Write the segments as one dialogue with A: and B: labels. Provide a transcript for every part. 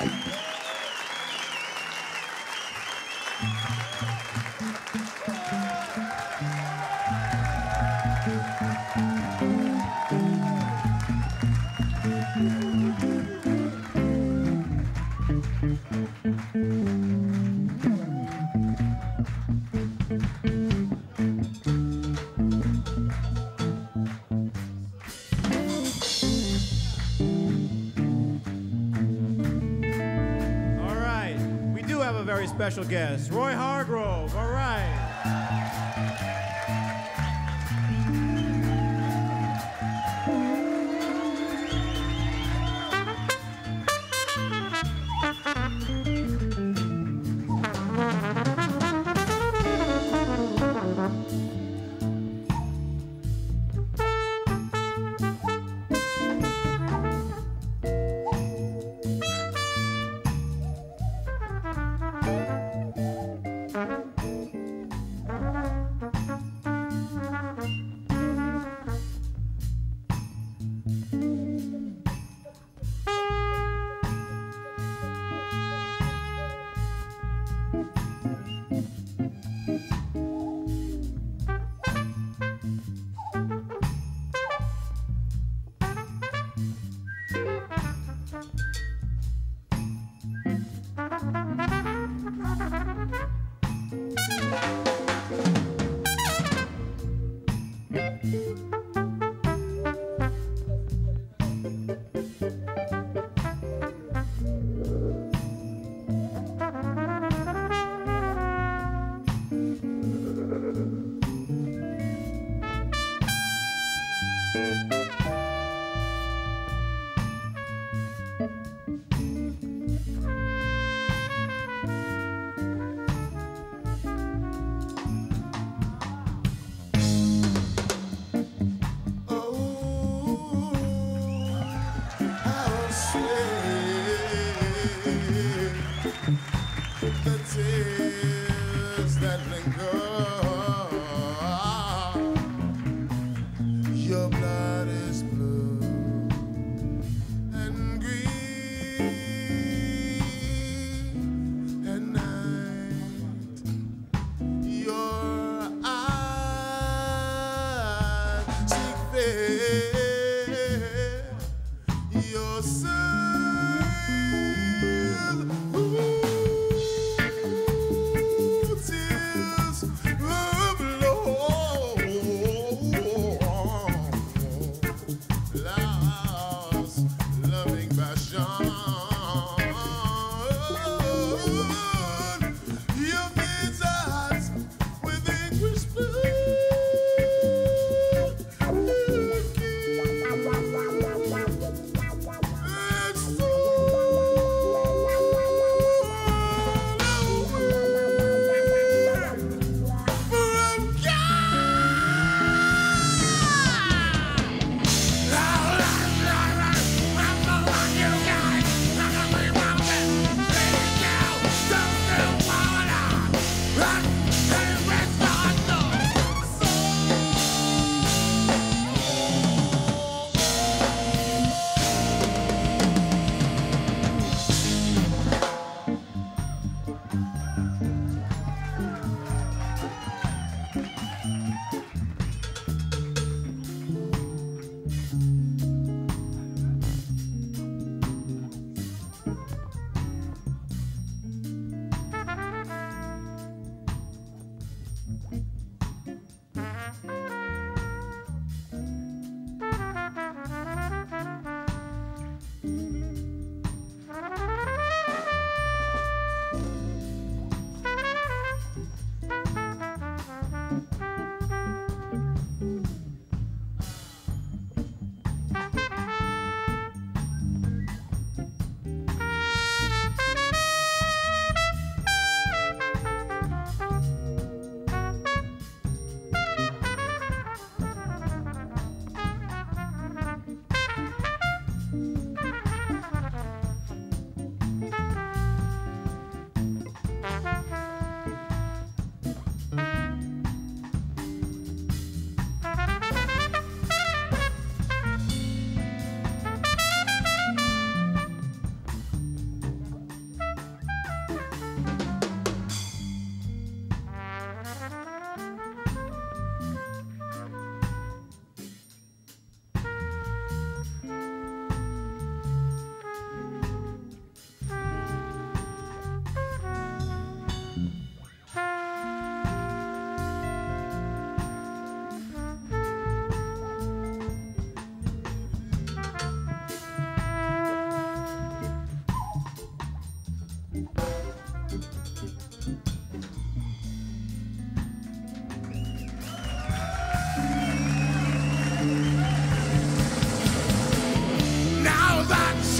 A: All special guest, Roy Hargrove. All right.
B: The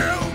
B: you.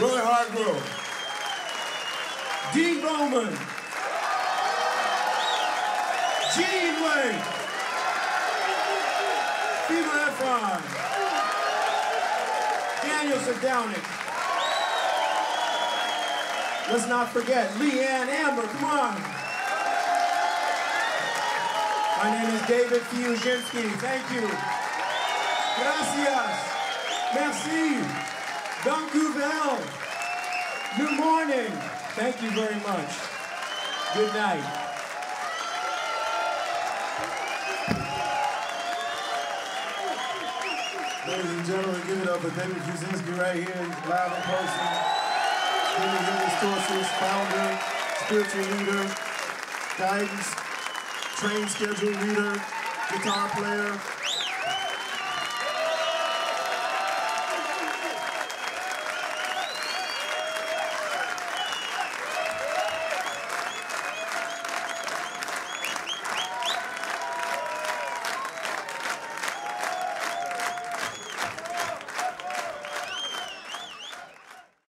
C: Roy Hargrove.
A: Dean Bowman. Gene Wayne. Fima Ephron. Daniel Sadownick. Let's not forget Leanne Amber. Come on. My name is David Fiuczynski. Thank you. Gracias. Merci. Dankuvel. Good morning. Thank you very much. Good night.
C: Ladies and gentlemen, give it up for David Fiuczynski right here, live in person. Human Human Sources, founder, spiritual leader, guidance, train schedule leader, guitar player,